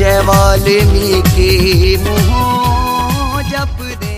जय वाल्मीकि मुँह जप दे